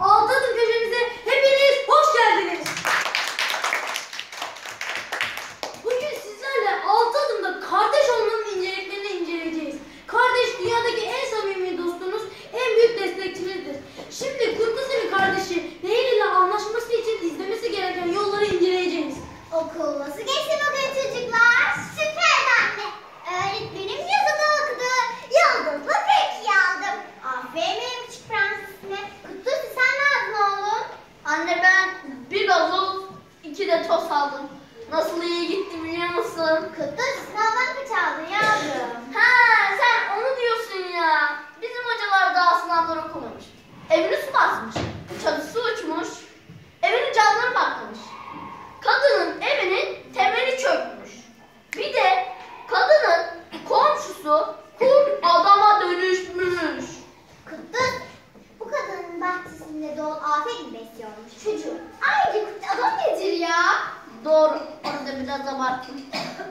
Ortada köşede oğlum kıttı sınavdan kaçardı yavrum. ha sen onu diyorsun ya. Bizim hocalar daha sınavlar okumamış. Evini su basmış. Çatısı uçmuş. Evinin camları patlamış. Kadının evinin temeli çökmüş. Bir de kadının komşusu kum adama dönüşmüş. Kıttı bu kadının bahçesinde doğal afet mi besliyormuş çocuğu? Ayrıca kurt adam nedir ya? Doğru. 你知道怎？